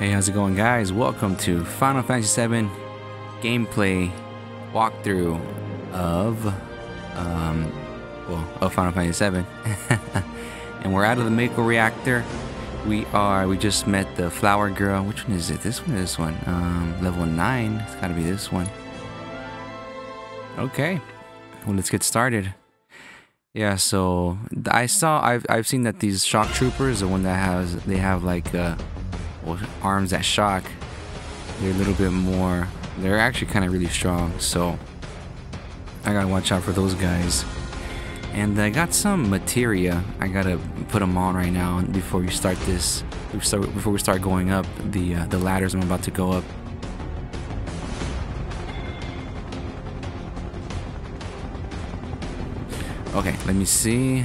Hey, how's it going, guys? Welcome to Final Fantasy VII gameplay walkthrough of, um, well, of Final Fantasy VII. and we're out of the Mako reactor. We are, we just met the flower girl. Which one is it? This one or this one? Um, level 9. It's gotta be this one. Okay. Well, let's get started. Yeah, so I saw, I've, I've seen that these shock troopers, the one that has, they have like, uh, arms that shock, they're a little bit more, they're actually kind of really strong, so I gotta watch out for those guys. And I got some materia, I gotta put them on right now before we start this, before we start going up the, uh, the ladders I'm about to go up. Okay, let me see.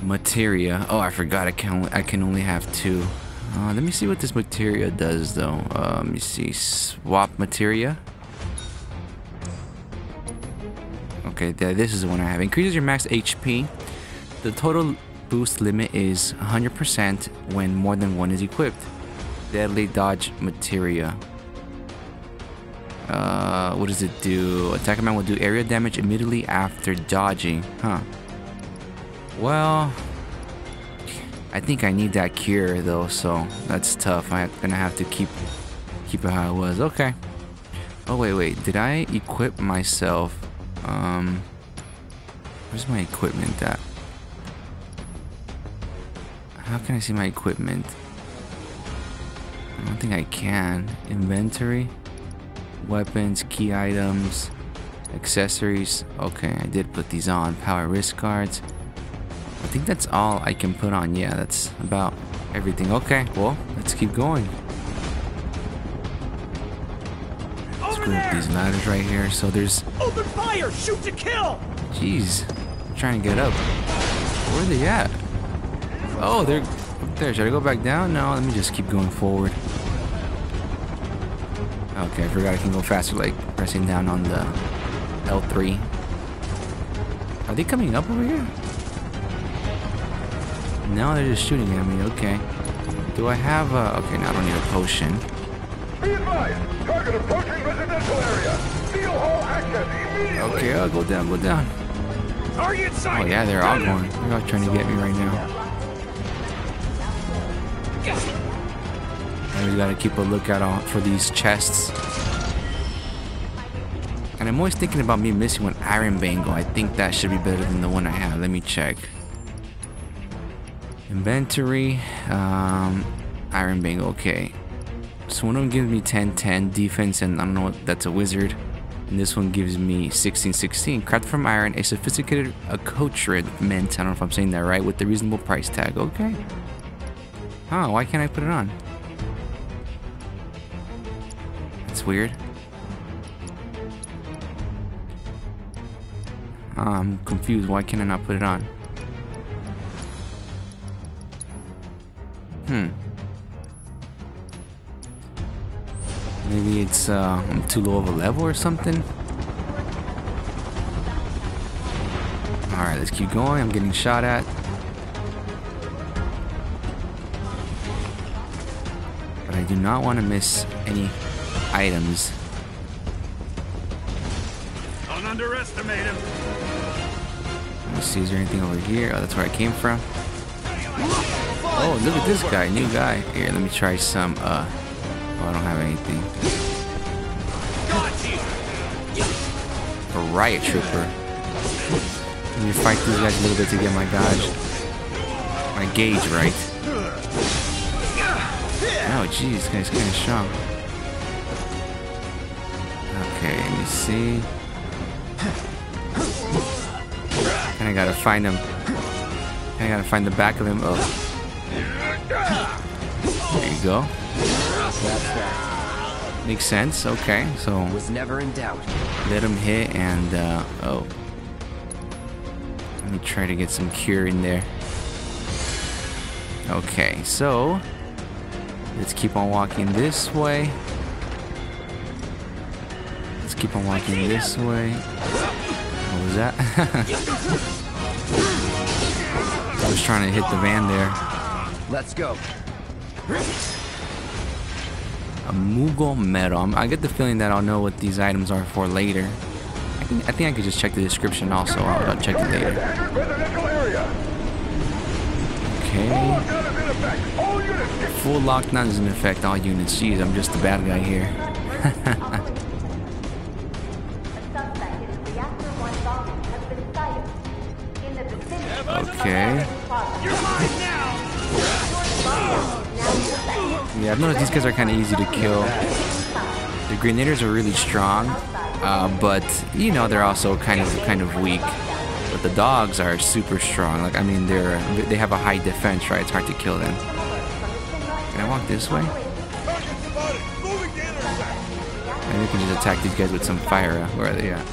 Materia. Oh, I forgot I can I can only have two. Uh, let me see what this materia does though. Uh, let me see. Swap materia. Okay, this is the one I have. Increases your max HP. The total boost limit is 100% when more than one is equipped. Deadly dodge materia. Uh, what does it do? Attacker man will do area damage immediately after dodging. Huh. Well, I think I need that cure though, so that's tough. I'm gonna have to keep keep it how it was. Okay. Oh wait, wait. Did I equip myself? Um, where's my equipment at? How can I see my equipment? I don't think I can. Inventory weapons, key items, accessories. Okay, I did put these on. Power wrist guards. I think that's all I can put on. Yeah, that's about everything. Okay, well, let's keep going. Let's up these ladders right here. So there's... Open fire! Shoot to kill! Jeez. I'm trying to get up. Where are they at? Oh, they're up there. Should I go back down? No, let me just keep going forward. Okay, I forgot I can go faster, like pressing down on the L3. Are they coming up over here? No, they're just shooting at me. Okay. Do I have a... Okay, now I don't need a potion. Be advised, target approaching residential area. Hall active immediately. Okay, I'll go down, go down. Target sight. Oh yeah, they're all going. They're all trying to get me right now. And we gotta keep a lookout out for these chests. And I'm always thinking about me missing one iron bangle. I think that should be better than the one I have. Let me check. Inventory, um, iron bangle. Okay. So one of them gives me 10-10 defense, and I don't know what that's a wizard. And this one gives me 16-16. Crafted from iron, a sophisticated accoutrement. I don't know if I'm saying that right. With the reasonable price tag. Okay. Huh? Why can't I put it on? That's weird. I'm confused. Why can I not put it on? Hmm. Maybe it's uh, I'm too low of a level or something. Alright, let's keep going. I'm getting shot at. But I do not want to miss any items. Don't underestimate him. Let me see, is there anything over here? Oh, that's where I came from. Oh, look at this guy, new guy. Here, let me try some, uh, oh, I don't have anything. A riot trooper. Let me fight these guys a little bit to get my dodge. My gauge right. Oh, geez, this guy's kind of strong. Okay, let me see. And I gotta find him. I gotta find the back of him. Oh. There you go. Makes sense. Okay, so Was never in doubt. let him hit and uh, oh. Let me try to get some cure in there. Okay, so let's keep on walking this way. Let's keep on walking this way. What was that? I was trying to hit the van there. Let's go. A Moogle. I'm- I get the feeling that I'll know what these items are for later. I, I think I could just check the description also. I'll, I'll check it later. Okay. Full lockdown is in effect all units. Jeez, I'm just the bad guy here. I've noticed these guys are kind of easy to kill. The grenadiers are really strong, uh, but you know they're also kind of kind of weak. But the dogs are super strong. Like I mean, they're they have a high defense, right? It's hard to kill them. Can I walk this way? Maybe we can just attack these guys with some fire. Where are they at?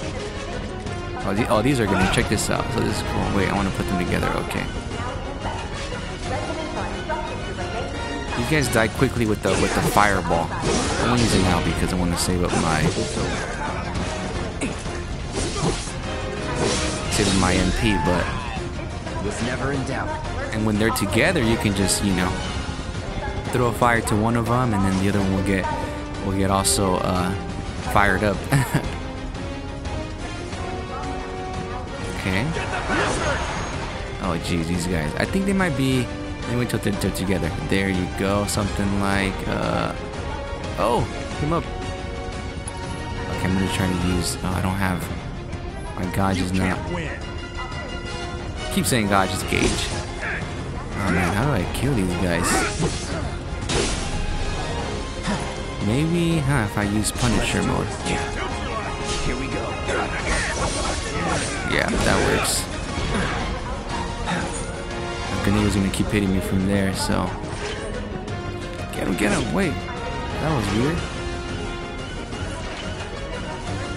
Oh, the, oh, these are gonna check this out. So this is cool. Wait, I want to put them together. Okay. These guys die quickly with the with the fireball. I won't use it now because I want to save up my save my MP. But Was never in doubt. and when they're together, you can just you know throw a fire to one of them, and then the other one will get will get also uh, fired up. okay. Oh geez, these guys. I think they might be. Let me wait till they're, they're together. There you go. Something like. Uh, oh, came up. Okay, I'm gonna try to use. Oh, I don't have. My gauge is not. Keep saying gauge is gauge. Oh man, how do I kill these guys? Maybe, huh? If I use Punisher mode. Yeah. Here we go. Yeah, that works. The grenade was gonna keep hitting me from there, so. Get him, get him! Wait, that was weird.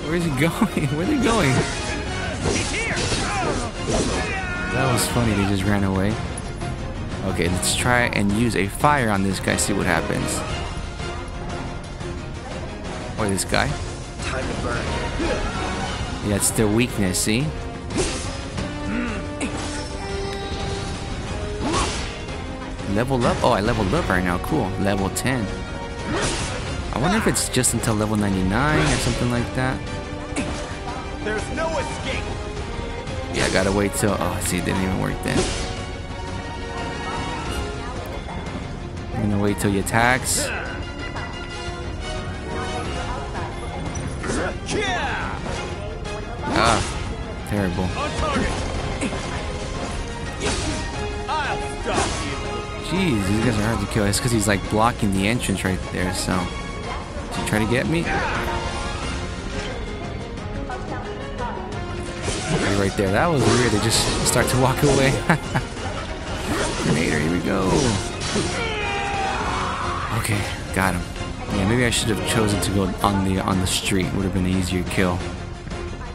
Where is he going? Where are they going? He's here! That was funny, they just ran away. Okay, let's try and use a fire on this guy, see what happens. Or this guy. Time to burn. Yeah, it's their weakness, see? Level up? Oh, I leveled up right now. Cool. Level 10. I wonder if it's just until level 99 or something like that. There's no escape! Yeah, I gotta wait till. Oh, see, it didn't even work then. I'm gonna wait till he attacks. Ah, terrible. Jeez, these guys are hard to kill. It's because he's like blocking the entrance right there, so. Did you try to get me? Right there. That was weird. They just start to walk away. Grenadier, here we go. Okay, got him. Yeah, maybe I should have chosen to go on the on the street. Would have been an easier kill.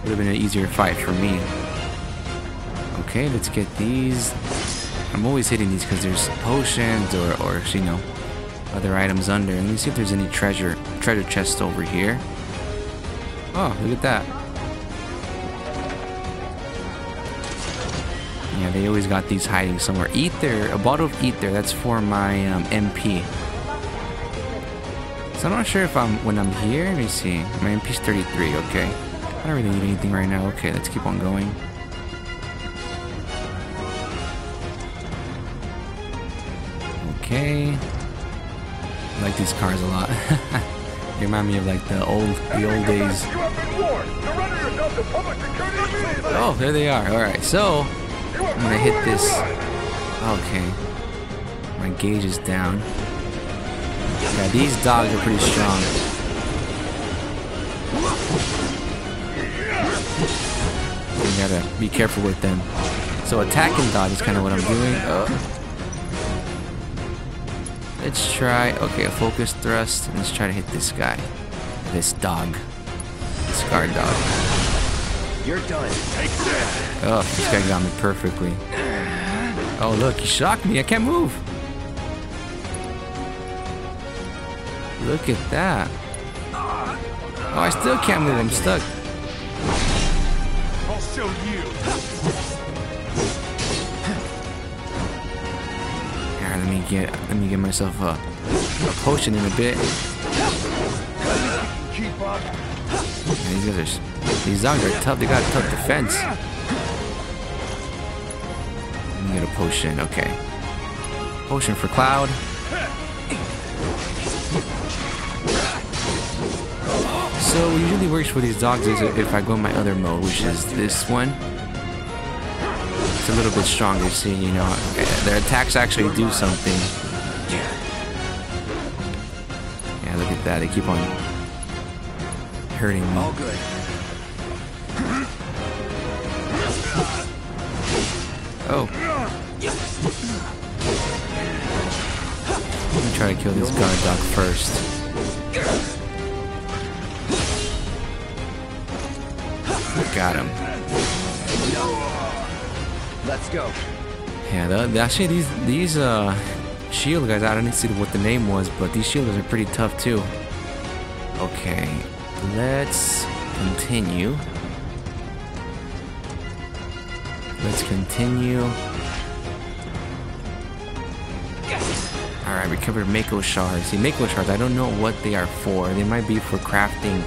Would have been an easier fight for me. Okay, let's get these. I'm always hitting these because there's potions or, or you know other items under. Let me see if there's any treasure treasure chest over here. Oh, look at that. Yeah, they always got these hiding somewhere. Ether, a bottle of ether. That's for my um, MP. So I'm not sure if I'm when I'm here. Let me see. My MP's 33. Okay. I don't really need anything right now. Okay, let's keep on going. Like these cars a lot. they remind me of like the old the old days. You have been warned. Surrender yourself to public security immediately. Oh, there they are. Alright, so I'm gonna hit this. Okay. My gauge is down. Yeah, these dogs are pretty strong. You gotta be careful with them. So attacking dodge is kind of what I'm doing. Oh. Let's try. Okay, a focus thrust. Let's try to hit this guy. This dog. This guard dog. You're done. Take that. Oh, this guy got me perfectly. Oh, look, he shocked me. I can't move. Look at that. Oh, I still can't move. I'm stuck. I'll show you! Get let me get myself a, a potion in a bit. Man, these guys are. These dogs are tough. They got tough defense. Let me get a potion. Okay. Potion for Cloud. So usually works for these dogs is if I go in my other mode, which is this one. It's a little bit stronger, see, you know, their attacks actually do something. Yeah, look at that, they keep on hurting me. All good. Oh. Let me try to kill this guard dog first. Got him. Let's go. Yeah, the, the- actually these these uh shield guys, I didn't see what the name was, but these shield guys are pretty tough too. Okay, let's continue. Let's continue. Alright, recovered Mako shards. See, Mako shards, I don't know what they are for. They might be for crafting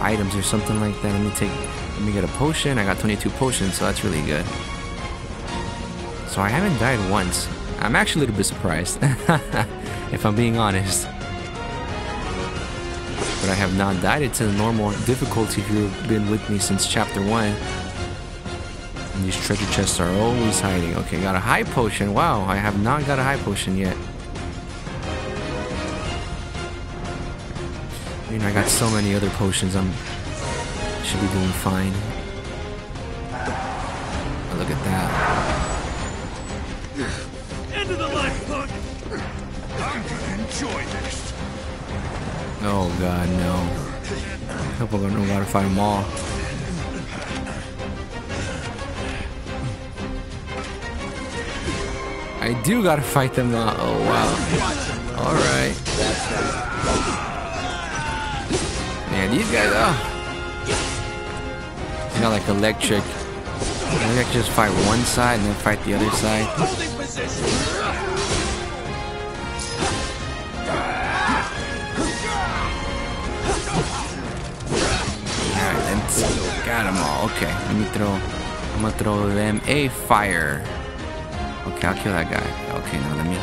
items or something like that. Let me take, let me get a potion. I got 22 potions, so that's really good. So I haven't died once. I'm actually a little bit surprised, if I'm being honest. But I have not died. It's a normal difficulty if you've been with me since chapter 1. And these treasure chests are always hiding. Okay, got a high potion. Wow, I have not got a high potion yet. I mean, I got so many other potions. I'm should be doing fine. Fight them all. I do gotta fight them now. Oh wow. Alright. Yeah, these guys ah. are. You know, like electric. Maybe I could just fight one side and then fight the other side. Got them all. Okay, let me throw. I'm gonna throw them a fire. Okay, I'll kill that guy. Okay, now let me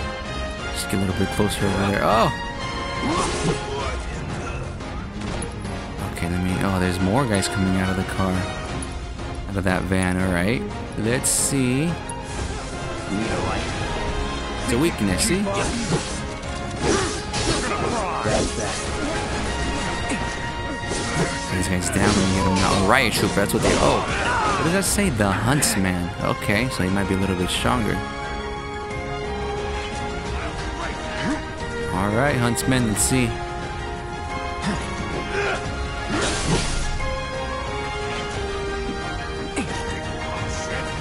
just get a little bit closer over there. Oh! Okay, let me. Oh, there's more guys coming out of the car. Out of that van, alright. Let's see. It's a weakness, see? These guys down and get them now. Oh, riot Trooper, that's what they. Oh! What does that say? The Huntsman. Okay, so he might be a little bit stronger. Alright, Huntsman, let's see.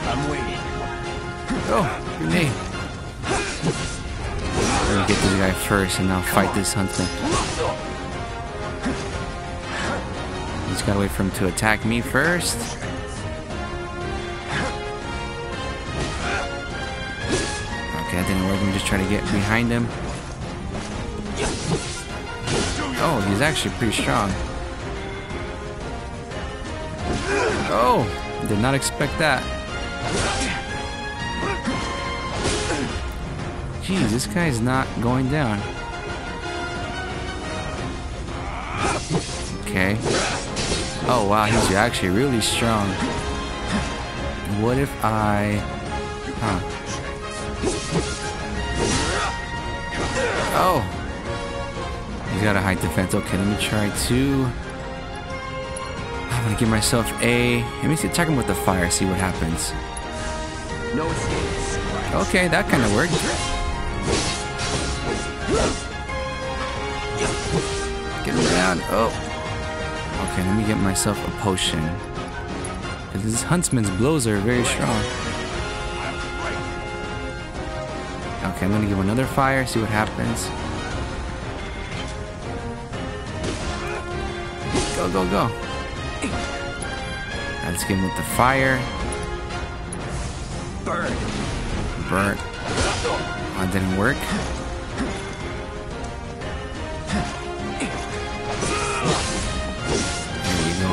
I'm waiting. Oh, grenade. Let me get this guy first and I'll fight this Huntsman. Just gotta wait for him to attack me first. Okay, that didn't work. Me just try to get behind him. Oh, he's actually pretty strong. Oh, did not expect that. Jeez, this guy's not going down. Okay. Oh wow, he's actually really strong. What if I... Huh. Oh! He's got a high defense. Okay, let me try to... I'm gonna give myself a... Let me see, attack him with the fire, see what happens. Okay, that kind of worked. Get him down. Oh. Okay, let me get myself a potion. 'Cause This huntsman's blows are very strong. Okay, I'm gonna give another fire, see what happens. Go, go, go. Let's get him with the fire. Burn. Burn. Oh, that didn't work.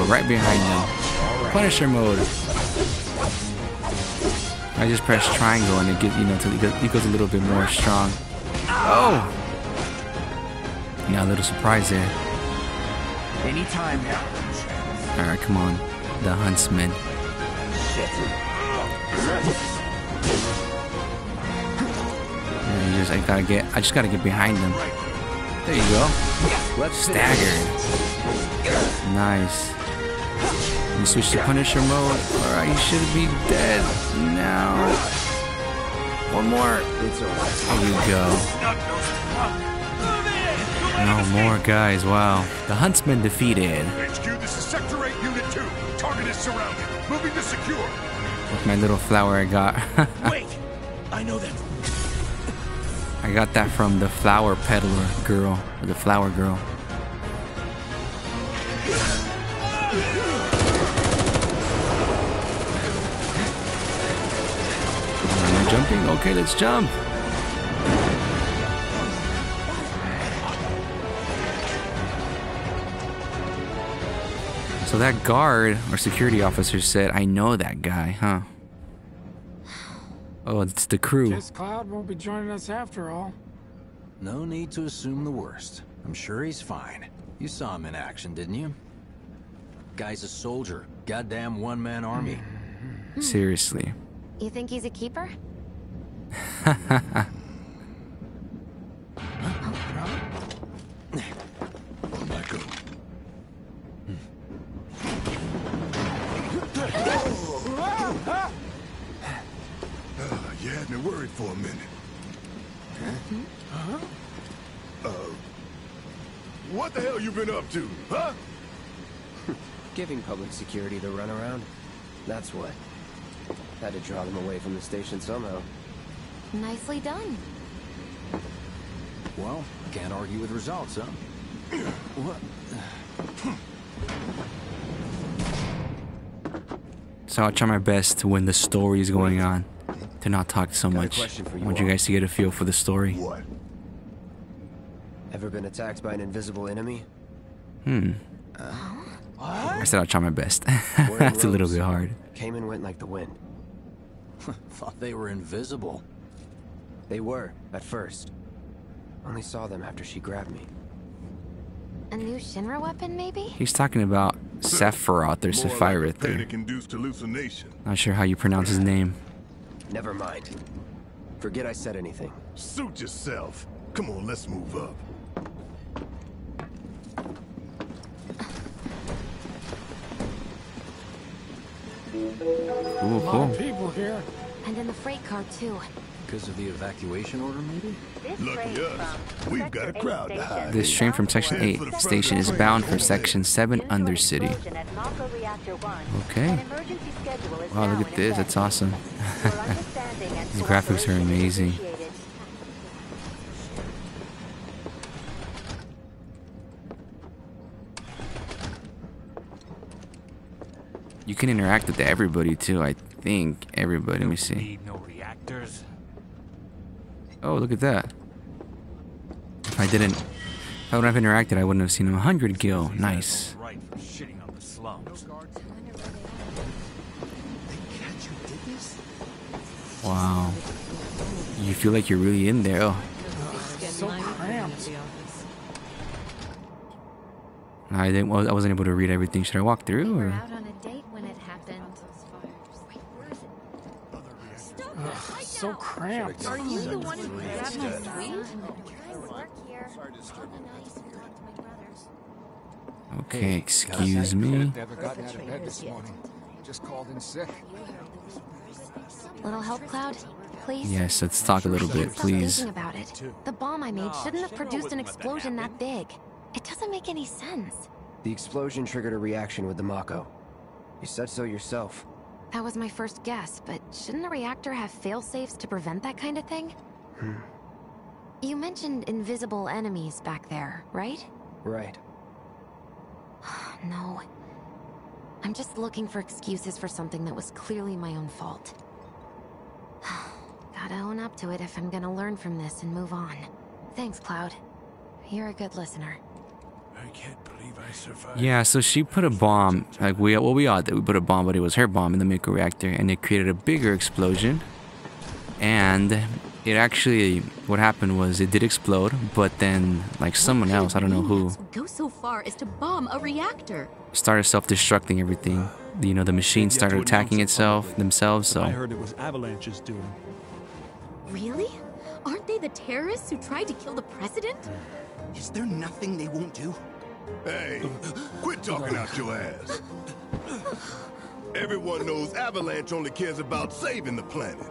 Right behind them. Punisher mode. I just press triangle and it gets, you know, till it goes- a little bit more strong. Oh! Yeah, a little surprise there. Anytime now. Alright, come on. The huntsman. Shit. Yeah, you just, I gotta get, I just gotta get behind them. There you go. Let's Staggered. Nice. You switch to Punisher mode. Alright, you should be dead now. One more. There you go. No more guys. Wow. The huntsman defeated. HQ, this is Sector 8, Unit 2. Target is surrounded. Moving to secure. With my little flower I got. Wait! I know that. I got that from the flower peddler girl. The flower girl. Okay, let's jump. So that guard or security officer said, I know that guy, huh? Oh, it's the crew. Guess Cloud won't be joining us after all. No need to assume the worst. I'm sure he's fine. You saw him in action, didn't you? Guy's a soldier. Goddamn one-man army. Seriously. You think he's a keeper? To, worry for a minute. huh? Uh What the hell you've been up to? Huh? Giving public security the runaround. That's what. Had to draw them away from the station somehow. Nicely done. Well, can't argue with results, huh? What? So I'll try my best when the story is going on to not talk so Got much. question I you want you guys to get a feel for the story. What? Ever been attacked by an invisible enemy? Hmm. I said I'll try my best. That's a little bit hard. Came and went like the wind. Thought they were invisible. They were, at first. Only saw them after she grabbed me. A new Shinra weapon, maybe? He's talking about Sephiroth or More like a Sephiroth. or- Panic-induced hallucination. Not sure how you pronounce his name. Never mind. Forget I said anything. Suit yourself. Come on, let's move up. Ooh, A lot cool. of people here. And in the freight car, too. Because of the evacuation order, maybe? Lucky us. We've got a crowd to hide. This train from Section 8 station is bound for Section 7 Undercity. Okay. Wow, look at this. That's awesome. These graphics are amazing. You can interact with everybody too, I think. Everybody. Let me see. Need no reactors. Oh, look at that. If I didn't, if I would have interacted, I wouldn't have seen him. 100 gil. Nice. Right for shitting on the slums. Wow. You feel like you're really in there. Oh, So cramped. I didn't. well, I wasn't able to read everything. Should I walk through or? out on a date when it happened. So. Are you the one who grabbed my sweet? work here. Okay, excuse me. Never gotten out of bed this morning. Just called in sick. Little help, Cloud? Please? Yes, let's talk a little bit, please. thinking about it. The bomb I made shouldn't have produced an explosion that big. It doesn't make any sense. The explosion triggered a reaction with the Mako. You said so yourself. That was my first guess, but shouldn't a reactor have fail-safes to prevent that kind of thing? Hmm. You mentioned invisible enemies back there, right? Right. No. I'm just looking for excuses for something that was clearly my own fault. Gotta own up to it if I'm gonna learn from this and move on. Thanks, Cloud. You're a good listener. I can't believe I survived. Yeah, so she put a bomb, like we, well, we all did. We put a bomb, but it was her bomb in the Mako reactor, and it created a bigger explosion. And it actually, what happened was it did explode, but then, like someone else, I don't know who, Go so far as to bomb a reactor. started self-destructing everything. You know, the machine started attacking itself it. themselves. I So heard it was Avalanche's doing. Really? Aren't they the terrorists who tried to kill the president? Is there nothing they won't do? Hey, quit talking out your ass. Everyone knows Avalanche only cares about saving the planet.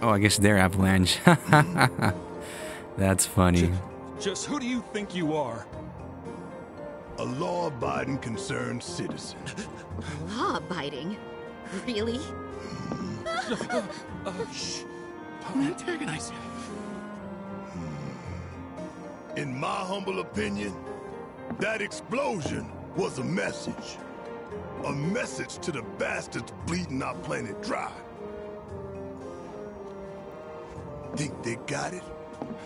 Oh, I guess they're Avalanche. That's funny. Just who do you think you are? A law-abiding, concerned citizen. Law abiding. Really? Oh, shh. Don't antagonize him. In my humble opinion, that explosion was a message. A message to the bastards bleeding our planet dry. Think they got it?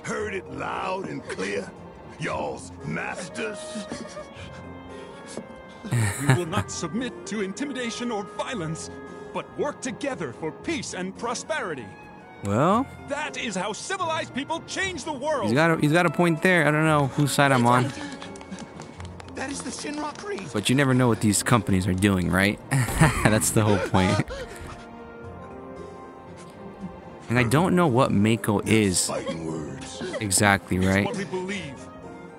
Heard it loud and clear? Y'all's masters? We will not submit to intimidation or violence, but work together for peace and prosperity. Well, That is how civilized people change the world. he's got a, he's got a point there. I don't know whose side I'm on, That is the Shinra Creed. but you never know what these companies are doing, right? That's the whole point. And I don't know what Mako is Fighting words. exactly, It's right? what we believe.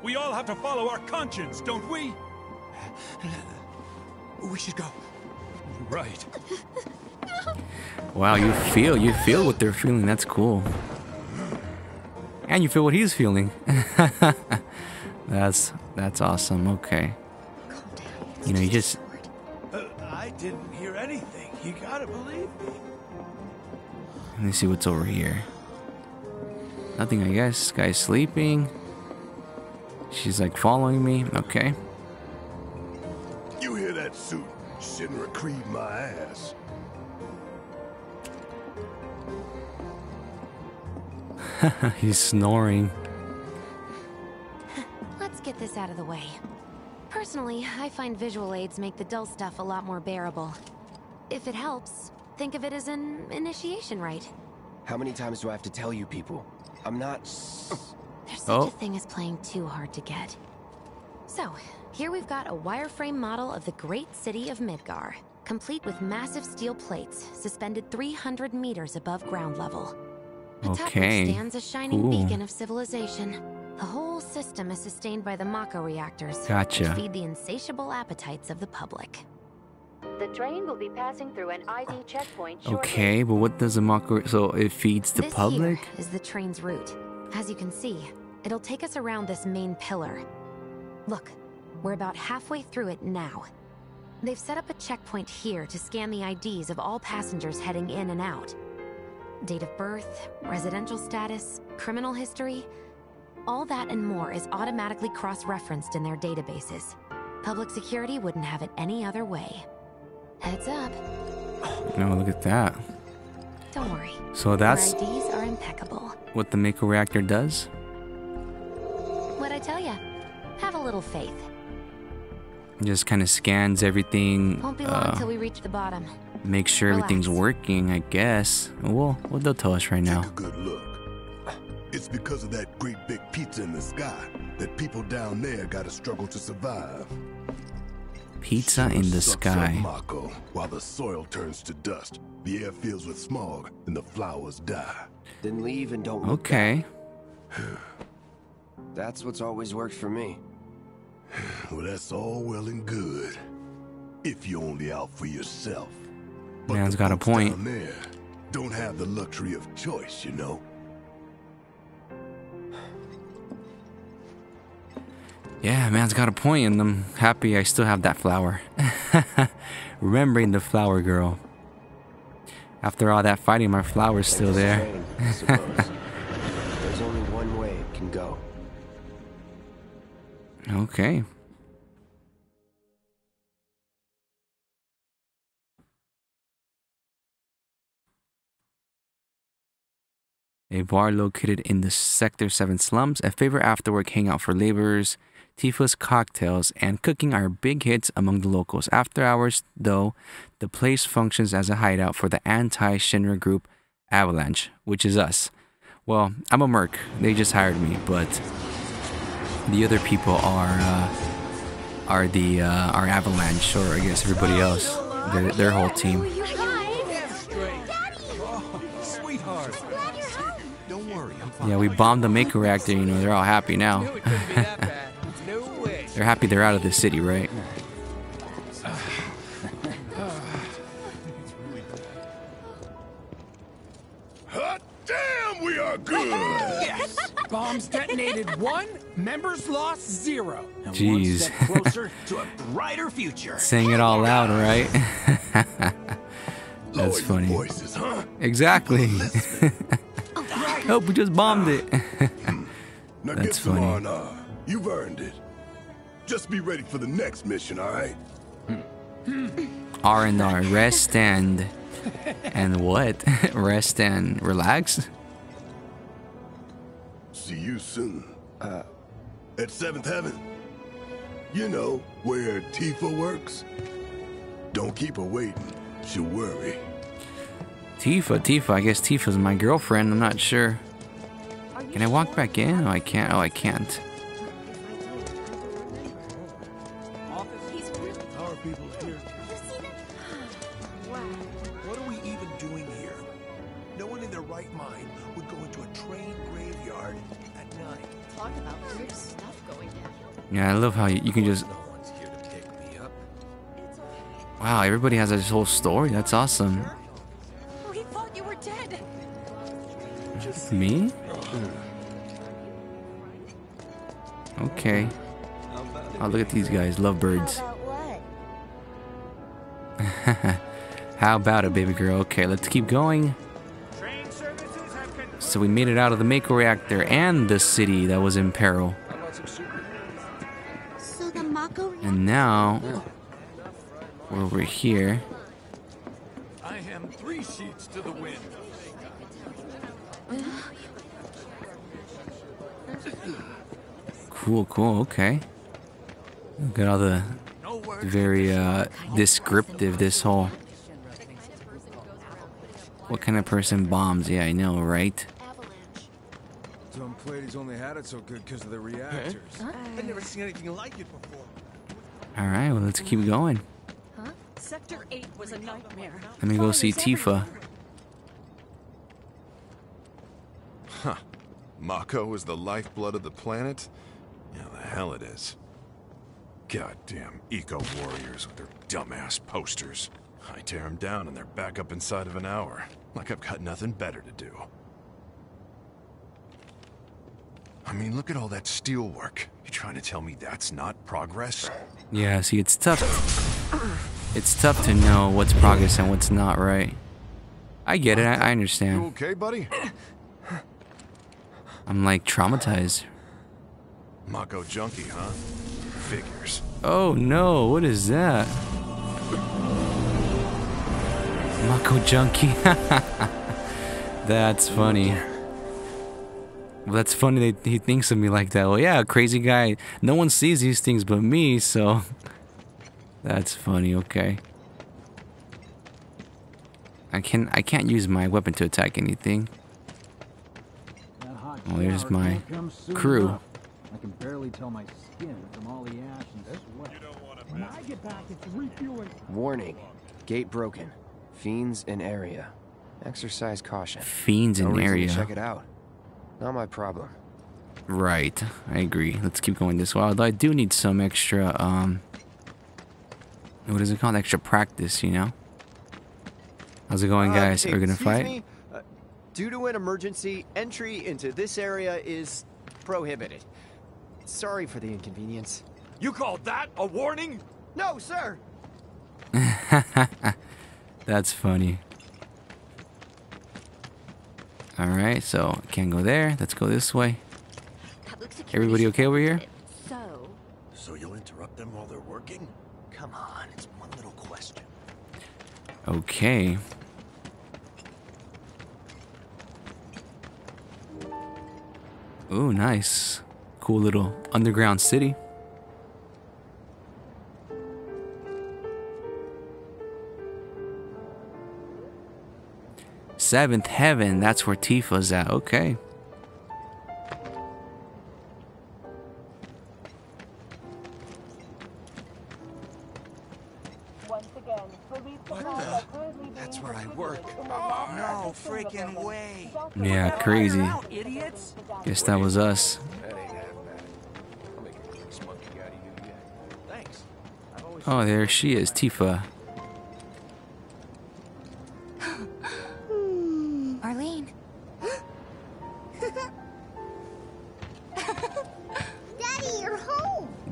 We all have to follow our conscience, don't we? We should go. Right. Wow, you feel you feel what they're feeling. That's cool. And you feel what he's feeling. that's that's awesome. Okay. You know, you just Uh, I didn't hear anything. You gotta believe me. let me see what's over here. Nothing, I guess. Guy's sleeping. She's like following me. Okay. You hear that suit? Shinra Creed my ass. He's snoring. Let's get this out of the way. Personally, I find visual aids make the dull stuff a lot more bearable. If it helps, think of it as an initiation rite. How many times do I have to tell you people? I'm not. There's such Oh. a thing as playing too hard to get. So, here we've got a wireframe model of the great city of Midgar, complete with massive steel plates suspended 300 meters above ground level. Atop Okay, which stands a shining cool. beacon of civilization. The whole system is sustained by the Mako reactors, Gotcha. which feed the insatiable appetites of the public. The train will be passing through an ID checkpoint shortly. Okay, but what does a Mako... So it feeds the this public? here is the train's route. As you can see, it'll take us around this main pillar. Look, we're about halfway through it now. They've set up a checkpoint here to scan the IDs of all passengers heading in and out. Date of birth, residential status, criminal history, all that and more is automatically cross-referenced in their databases. Public security wouldn't have it any other way. Heads up, No, look at that. don't worry. So that's Our IDs are impeccable. what the Mako reactor does? What'd I tell ya? Have a little faith. Just kind of scans everything. Won't be long Uh, till we reach the bottom. make sure everything's working, I guess. Well, what they'll tell us right now. Take a good look. It's because of that great big pizza in the sky that people down there gotta struggle to survive. Pizza in the sky. up Mako, while the soil turns to dust, the air fills with smog, and the flowers die. Then leave and don't look Okay. That's what's always worked for me. Well, that's all well and good. If you're only out for yourself. But Man's the got a point. Down there don't have the luxury of choice, you know. Yeah, man's got a point, and I'm happy I still have that flower. Remembering the flower girl. After all that fighting, my flower's still there. Train, I suppose. There's only one way it can go. Okay. A bar located in the Sector 7 slums, a favorite after work hangout for laborers, Tifa's cocktails, and cooking are big hits among the locals. After hours, though, the place functions as a hideout for the anti Shinra group Avalanche, which is us. Well, I'm a merc. They just hired me, but the other people are uh, are the uh, are Avalanche, or I guess everybody else. Their, their whole team. Sweetheart. Don't worry, I'm fine. Yeah, we bombed the Mako reactor. You know, they're all happy now. No way. they're happy they're out of the city, right? Damn, we are good! Yes! Bombs detonated one, members lost zero. And one Jeez. step closer to a brighter future. Saying it all loud, right? That's your funny. voices, huh? Exactly. oh, we just bombed it. Hmm. That's funny. R&R. You've earned it. Just be ready for the next mission, all right? R and R, rest and and what? rest and relax. See you soon. Uh, at Seventh Heaven. You know, where Tifa works. Don't keep her waiting. She'll worry. Tifa, Tifa. I guess Tifa's my girlfriend. I'm not sure. Can I walk back in? Oh, I can't. Oh, I can't. Love how you, you can just. No one's here to pick me up. Wow, everybody has this whole story. That's awesome. We thought you were dead. Me? Okay. Oh, look at these guys, lovebirds. How about it, baby girl? Okay, let's keep going. So we made it out of the Mako reactor and the city that was in peril. Now we're over here. I am three sheets to the wind. Cool, cool, okay. Look at all the very uh, descriptive this whole. What kind of person bombs? Yeah, I know, right? Some Pleiades only had it so good because of the reactors. I've never seen anything like it before. All right, well, let's keep going. Sector 8 was a nightmare. Let me go see Tifa. Huh. Mako is the lifeblood of the planet? Yeah, the hell it is. Goddamn eco warriors with their dumbass posters. I tear them down and they're back up inside of an hour. Like I've got nothing better to do. I mean, look at all that steel work. You trying to tell me that's not progress? Yeah, see, it's tough. It's tough to know what's progress and what's not, right? I get it. I, I You understand. okay, buddy? I'm like traumatized. Mako junkie, huh? Figures. Oh no, what is that? Mako junkie. That's funny. Well, that's funny that he thinks of me like that. Well, yeah, crazy guy. No one sees these things but me, so that's funny. Okay. I can I can't use my weapon to attack anything. Oh, there's my crew. I can barely tell my skin from all the ash and sweat. When I get back, it's refueling. Warning. Gate broken. Fiends in area. Exercise caution. Fiends in reason to area. Check it out. Not my problem. Right, I agree. Let's keep going this way. Although I do need some extra, um, what is it called? Extra practice, you know? How's it going, Uh, guys? Are we gonna fight? me? Uh, due to an emergency, entry into this area is prohibited. Sorry for the inconvenience. You called that a warning? No, sir. That's funny. Alright, so can't go there. Let's go this way. Everybody okay over here? So, So you'll interrupt them while they're working? Come on, it's one little question. Okay. Ooh, nice. Cool little underground city. Seventh Heaven. That's where Tifa's at. Okay. That's where I work. No freaking way. Yeah, crazy. idiots. Guess that was us. Oh, there she is, Tifa.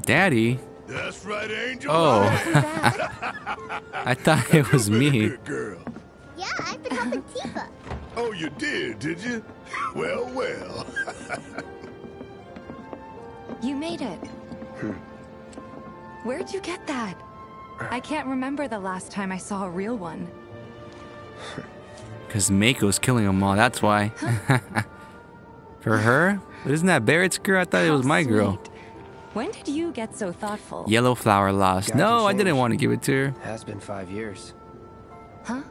Daddy? That's right, Angel. Oh. I thought it was me. Good girl. Yeah, I've been helping Tifa. Oh, you did, did you? Well, well. You made it. Hmm. Where'd you get that? I can't remember the last time I saw a real one. Because Mako's killing them all, that's why. For her? But Isn't that Barret's girl? I thought it was my girl. When did you get so thoughtful? Yellow flower lost. Got No, I didn't want to give it to her. Has been five years. Huh?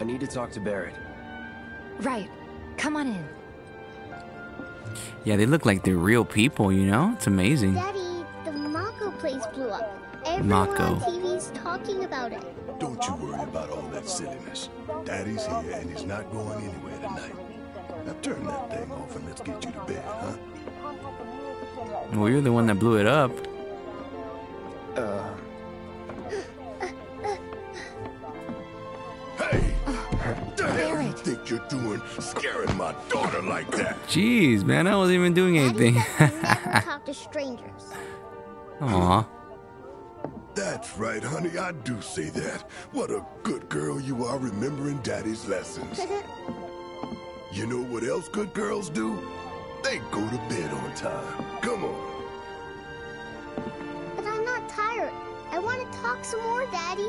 I need to talk to Barret. Right. Come on in. Yeah, they look like they're real people, you know? It's amazing. Daddy, the Mako place blew up. Everyone Mako. on TV's talking about it. Don't you worry about all that silliness. Daddy's here and he's not going anywhere tonight. Now turn that thing off and let's get you to bed, huh? Well, you're the one that blew it up. Uh, The hell you think you're doing scaring my daughter like that? Jeez, man, I wasn't even doing anything. Never talk to strangers. Aw. That's right, honey. I do say that. What a good girl you are remembering Daddy's lessons. You know what else good girls do? They go to bed on time. Come on. But I'm not tired. I want to talk some more, Daddy.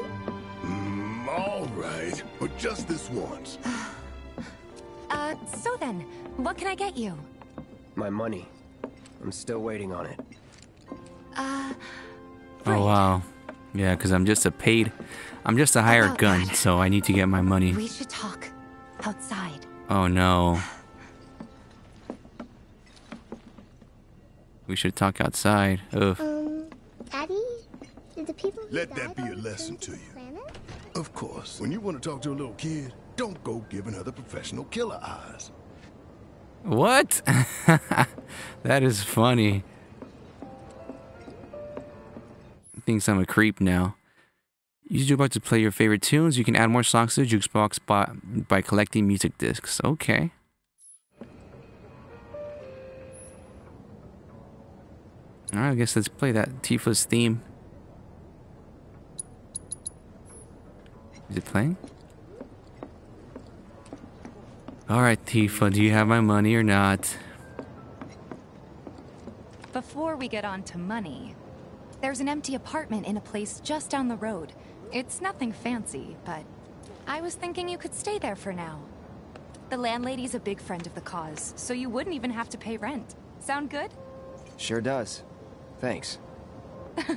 Mm, all right, but just this once. Uh, so then, what can I get you? my money. I'm still waiting on it. Uh, Oh, wow. Yeah, because I'm just a paid. I'm just a hired About gun, that. so I need to get my money. we should talk. Outside. Oh, no. We should talk outside. Ugh. Um, Daddy? Did the people who Let died that be all a lesson to you. planet? Of course, when you want to talk to a little kid, don't go giving her the professional killer eyes. What? that is funny. Thinks I'm a creep now. Use Jukebox to play your favorite tunes. You can add more songs to the Jukebox by, by collecting music discs. Okay. Alright, I guess let's play that Tifa's theme. Is it playing? Alright, Tifa, do you have my money or not? Before we get on to money, there's an empty apartment in a place just down the road. It's nothing fancy, but I was thinking you could stay there for now. The landlady's a big friend of the cause, so you wouldn't even have to pay rent. Sound good? Sure does. Thanks.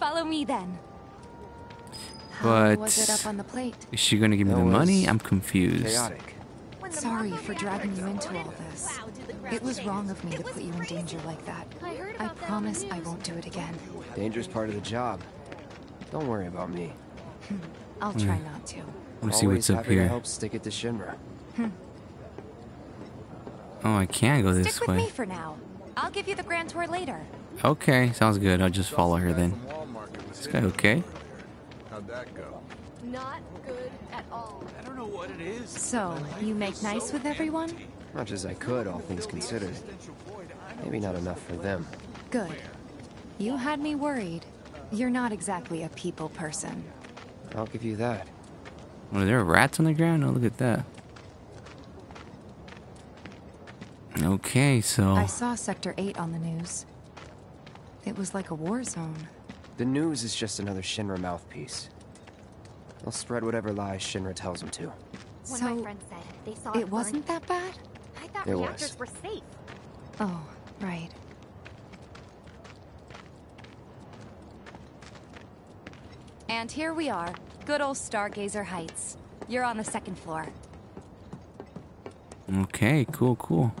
Follow me then. But was it up on the plate? is she gonna give me That the money? I'm confused. Chaotic. Sorry for dragging you into all this. It was wrong of me to put you in danger like that. I promise I won't do it again. Dangerous part of the job. Don't worry about me. I'll Hmm. try not to. Let me see what's up happy to here. help stick it to Shinra. Oh, I can't go this Stick with way. me for now. I'll give you the grand tour later. Okay, sounds good. I'll just follow her then. This guy okay? How'd that go? Not good at all. I don't know what it is. So, you make nice with everyone? Much as I could, all things considered. Maybe not enough for them. Good. You had me worried. You're not exactly a people person. I'll give you that. Oh, there rats on the ground? Oh, look at that. Okay, so I saw Sector 8 on the news. It was like a war zone. The news is just another Shinra mouthpiece. They'll spread whatever lies Shinra tells them to. One So, of my friends said they saw it burn. wasn't that bad? I thought It reactors was. were safe. Oh, right. And here we are, good old Stargazer Heights. You're on the second floor. Okay, cool, cool.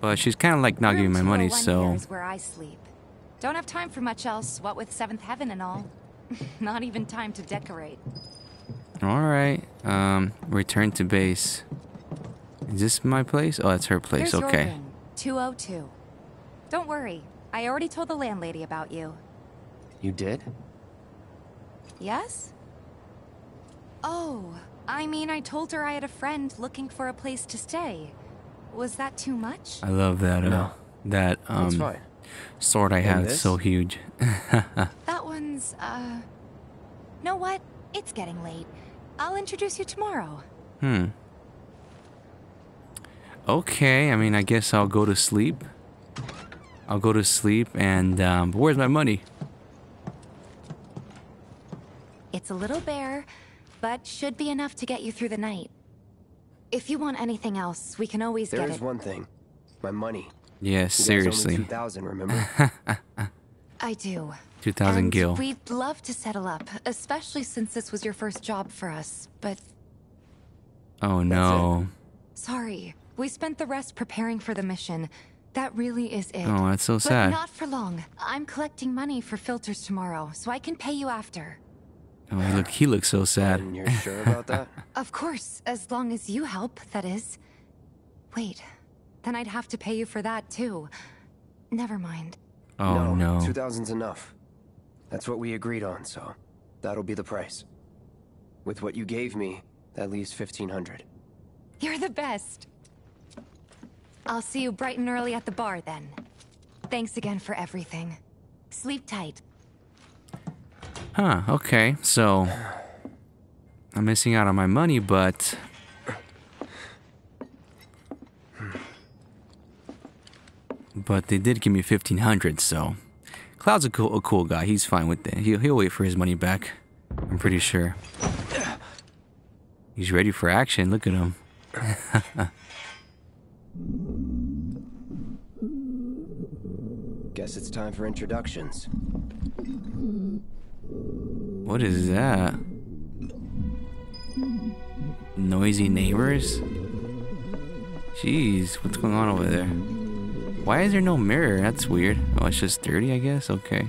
But she's kind of like not giving my money, 201 so here is where I sleep. Don't have time for much else, what with Seventh Heaven and all. Not even time to decorate. all right. Um, return to base. Is this my place? Oh, that's her place. Here's okay. your room, 202. Don't worry, I already told the landlady about you. You did? Yes? Oh, I mean, I told her I had a friend looking for a place to stay. Was that too much? I love that. Uh, No. that um That's fine. Sword I And have. It's so huge. That one's, uh. Know what? It's getting late. I'll introduce you tomorrow. hmm. Okay. I mean, I guess I'll go to sleep. I'll go to sleep and um. But where's my money? It's a little bare, but should be enough to get you through the night. If you want anything else, we can always There get is it. one thing. My money. Yes, You guys owe me seriously. 2,000, remember? I do. 2,000 And gil. We'd love to settle up, especially since this was your first job for us. But Oh no. sorry, we spent the rest preparing for the mission. That really is it. Oh, that's so but sad. not for long. I'm collecting money for filters tomorrow, so I can pay you after. Oh, he look. He looks so sad. And you're sure about that? Of course, as long as you help, that is. Wait, then I'd have to pay you for that too. Never mind. Oh no. 2,000's enough. That's what we agreed on, so that'll be the price. With what you gave me, that leaves 1,500. You're the best. I'll see you bright and early at the bar then. Thanks again for everything. Sleep tight. Huh, okay. So I'm missing out on my money, but but they did give me 1500, so Cloud's a cool a cool guy. He's fine with that. He'll he'll wait for his money back. I'm pretty sure. He's ready for action. Look at him. Guess it's time for introductions. What is that? Noisy neighbors? Jeez, what's going on over there? Why is there no mirror? That's weird. Oh, it's just dirty, I guess? Okay.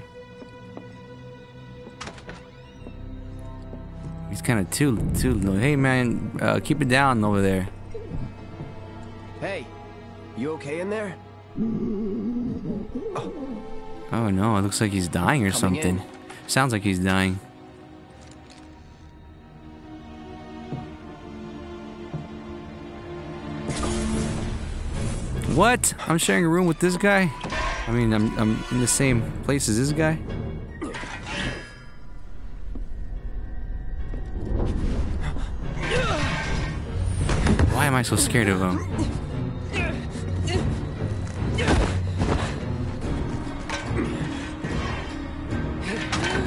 He's kind of too, too low. Hey, man, uh, keep it down over there. Hey, you okay in there? Oh no, it looks like he's dying or Coming something. in. Sounds like he's dying. What? I'm sharing a room with this guy? I mean, I'm, I'm in the same place as this guy? Why am I so scared of him?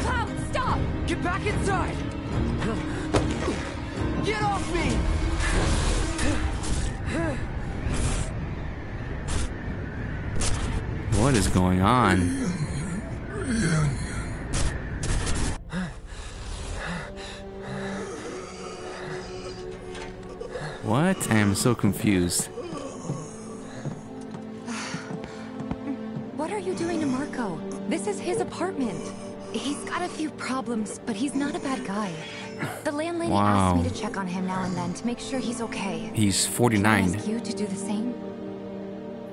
Cloud, stop! Get back inside! Get off me! What is going on? What? I am so confused. What are you doing to Marco? This is his apartment. He's got a few problems, but he's not a bad guy. The landlady Wow. asked me to check on him now and then to make sure he's okay. He's Can I 49. ask you to do the same?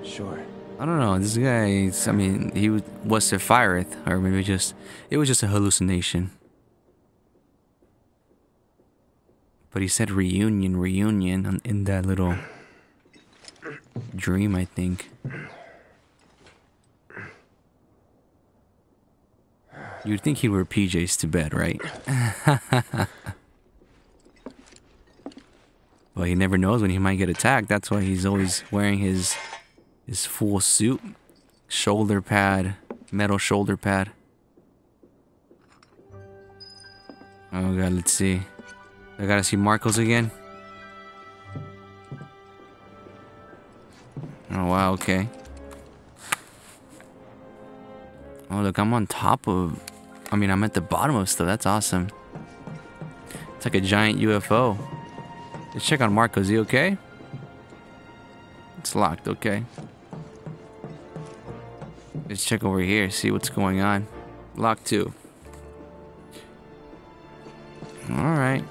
Sure. I don't know. This guy, I mean, he was, Sephiroth, or maybe just, it was just a hallucination. But he said reunion, reunion in that little dream, I think. You'd think he'd wear PJs to bed, right? well, he never knows when he might get attacked. That's why he's always wearing his his full suit, shoulder pad, metal shoulder pad. Oh god, let's see. I gotta see Marcos again. Oh wow, okay. Oh look, I'm on top of. I mean, I'm at the bottom of stuff. That's awesome. It's like a giant UFO. Let's check on Marco. Is he okay? It's locked. Okay. Let's check over here. See what's going on. Lock two. All right.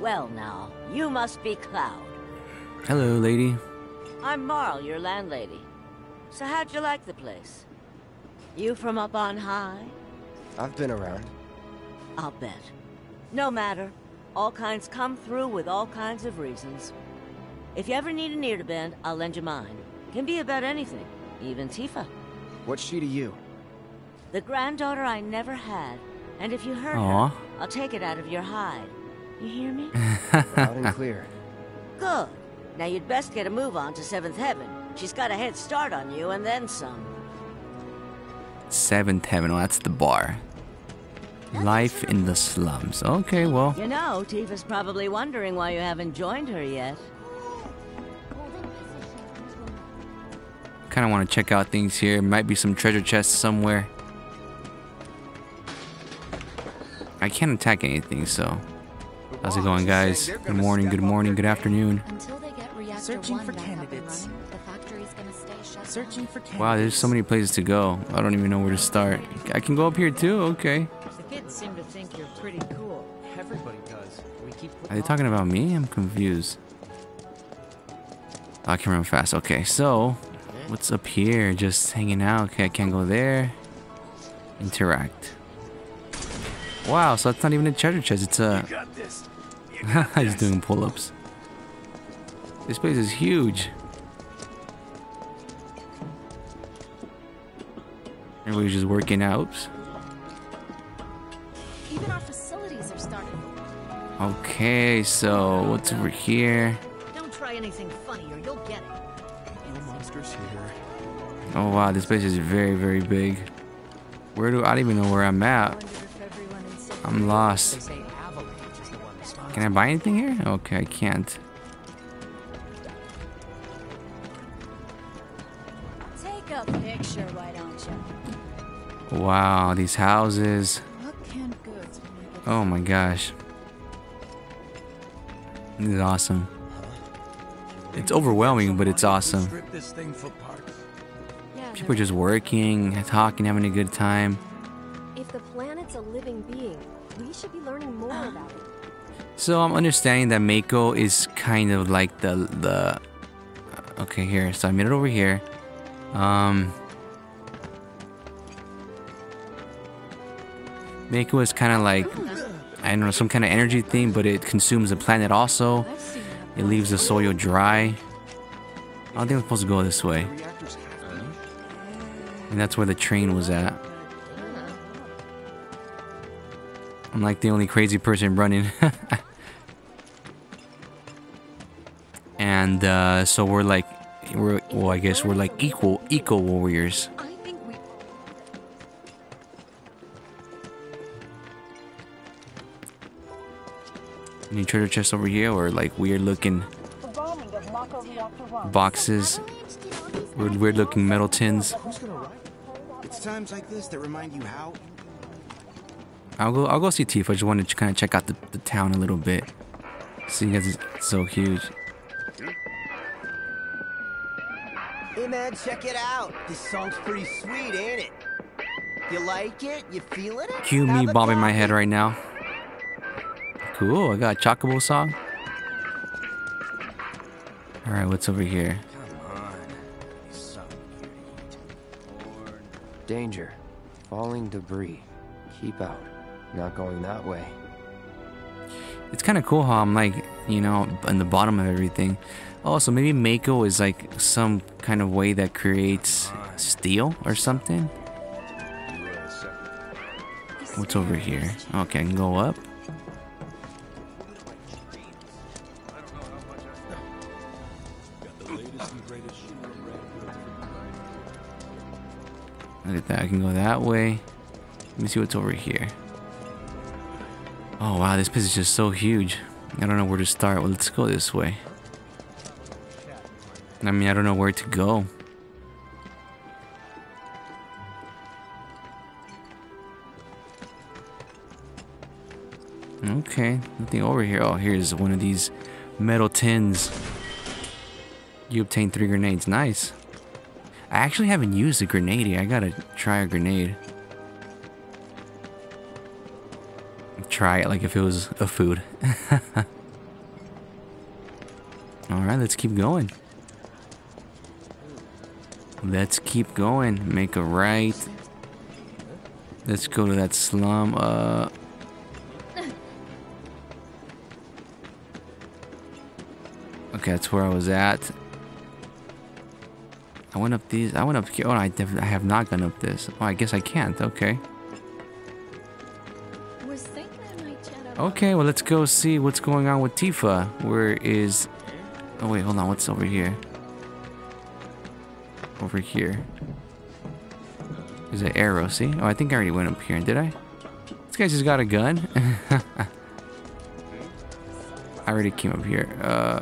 Well now, you must be Cloud. Hello, lady. I'm Marle, your landlady. So how'd you like the place? You from up on high? I've been around. I'll bet. No matter. All kinds come through with all kinds of reasons. If you ever need an ear to bend, I'll lend you mine. Can be about anything, even Tifa. What's she to you? The granddaughter I never had. And if you hurt Aw. her, I'll take it out of your hide. You hear me? Loud and clear. Good. Now you'd best get a move on to Seventh Heaven. She's got a head start on you and then some. Seventh Heaven. Oh, that's the bar. Life in the slums. Okay, well. You know, Tifa's probably wondering why you haven't joined her yet. Kind of want to check out things here. Might be some treasure chests somewhere. I can't attack anything, so. How's it going, guys? Good morning, good morning, good afternoon. Until they get reactor Searching one for back up and candidates. running, the factory's gonna stay shut Searching for candidates. Wow, there's so many places to go. I don't even know where to start. I can go up here too? Okay. The kids seem to think you're pretty cool. Everybody does. We keep Are they talking about me? I'm confused. Oh, I can run fast. Okay, so what's up here? Just hanging out. Okay, I can't go there. Interact. Wow, so that's not even a treasure chest. It's a. He's doing pull-ups. This place is huge. Everybody's just working out. Oops. Even our facilities are starting. Okay, so what's over here? Don't try anything funny or you'll get it. No monsters here. Oh wow, this place is very, very big. Where do I don't even know where I'm at? I'm lost. Can I buy anything here? Okay, I can't. Take a picture, why don't you? Wow, these houses. Oh my gosh. This is awesome. It's overwhelming, but it's awesome. Strip this thing for parts. People are just working, talking, having a good time. If the planet's a living being, we should be learning more about it. So I'm understanding that Mako is kind of like the the. Okay, here. So I made it over here. Um. Mako is kind of like I don't know some kind of energy thing, but it consumes the planet also. It leaves the soil dry. I don't think I'm supposed to go this way. And that's where the train was at. I'm like the only crazy person running. and uh, so we're like, we're well, I guess we're like equal eco warriors. Any treasure chests over here, or like weird looking boxes, weird, weird looking metal tins. Who's gonna write? It's times like this that remind you how I'll go. I'll go see Tifa. I just wanted to kind of check out the, the town a little bit, seeing as it's so huge. Hey man, check it out. This song's pretty sweet, ain't it? You like it? You feeling it? Cue me bobbing my head right now. Cool. I got a Chocobo song. All right, what's over here? Danger. Falling debris. Keep out. Not going that way. It's kind of cool how I'm like, you know, in the bottom of everything. Oh, so maybe Mako is like some kind of way that creates steel or something. What's over here? Okay, I can go up. Look at that. I can go that way. Let me see what's over here. Oh, wow. This place is just so huge. I don't know where to start. Well, let's go this way. I mean, I don't know where to go. Okay, nothing over here. Oh, here's one of these metal tins. You obtain three grenades. Nice. I actually haven't used a grenade yet. I gotta try a grenade. Try it like if it was a food. Alright, let's keep going. Let's keep going. Make a right. Let's go to that slum. Uh. Okay, that's where I was at. I went up these. I went up here. Oh, I, I have not gone up this. Oh, I guess I can't. Okay. Okay, well, let's go see what's going on with Tifa. Where is... Oh, wait, hold on. What's over here? Over here. There's an arrow, see? Oh, I think I already went up here, did I? This guy just got a gun. I already came up here. Uh...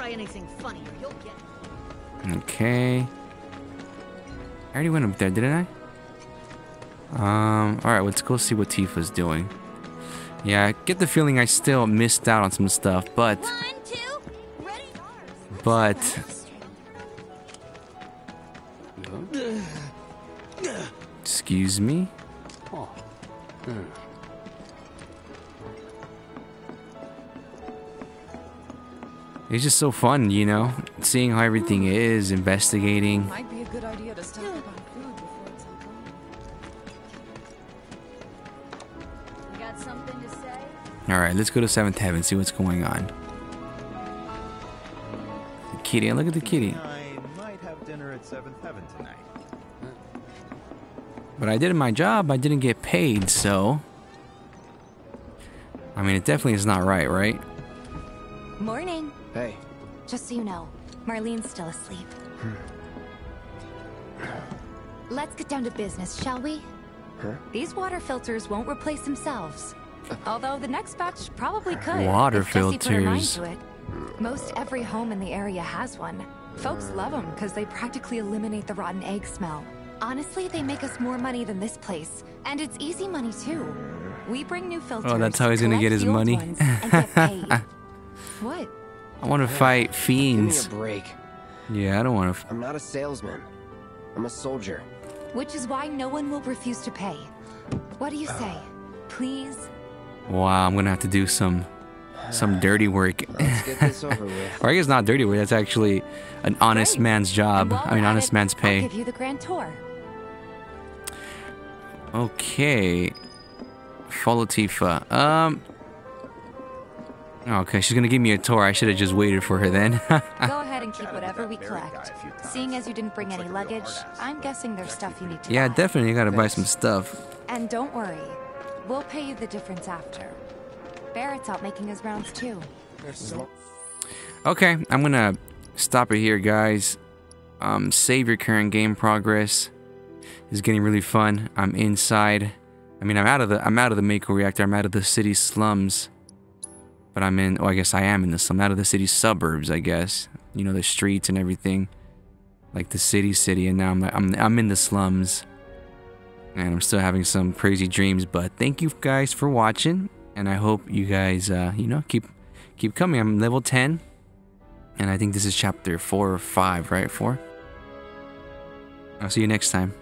try anything funny or you'll get Okay. I already went up there, didn't I? Um, alright, let's go see what Tifa's doing. Yeah, I get the feeling I still missed out on some stuff, but... But... Excuse me? It's just so fun, you know? Seeing how everything is, investigating. Might be a good idea to stock up on food before it's all gone. Got something to say? Alright, let's go to 7th Heaven, see what's going on. The kitty, look at the kitty. I might have dinner at Seventh Heaven tonight. But I did my job, I didn't get paid, so... I mean, it definitely is not right, right? Morning. Hey. So you know, Marlene's still asleep. Hmm. Let's get down to business, shall we? Huh? These water filters won't replace themselves. Although the next batch probably could. Water if Jessie put her mind filters. to it. Most every home in the area has one. Folks love them because they practically eliminate the rotten egg smell. Honestly, they make us more money than this place. And it's easy money too. We bring new filters. Oh, that's how he's gonna get his money? ones, and get paid. what? I want to fight fiends. Give fiends. me a break. Yeah, I don't want to. I'm not a salesman. I'm a soldier. Which is why no one will refuse to pay. What do you say? Please? Wow, I'm gonna have to do some some dirty work. Let's get this over with. or I guess not dirty work. That's actually an honest man's job. I mean, honest man's pay. I'll pay. give you the grand tour. Okay. Follow Tifa. Um. Okay, she's gonna give me a tour. I should have just waited for her then. Go ahead and keep whatever we collect. Seeing as you didn't bring any luggage, I'm guessing there's stuff you need to yeah, buy. definitely you gotta buy some stuff. And don't worry, we'll pay you the difference after. Barret's out making his rounds too. Okay, I'm gonna stop it here, guys. Um, save your current game progress. This is getting really fun. I'm inside. I mean, I'm out of the I'm out of the Mako reactor. I'm out of the city slums. But I'm in. Oh, I guess I am in the slum. Out of the city suburbs, I guess. You know, the streets and everything, like the city, city. And now I'm I'm I'm in the slums. And I'm still having some crazy dreams. But thank you guys for watching, and I hope you guys, uh, you know, keep keep coming. I'm level 10. And I think this is chapter four or five, right? Four. I'll see you next time.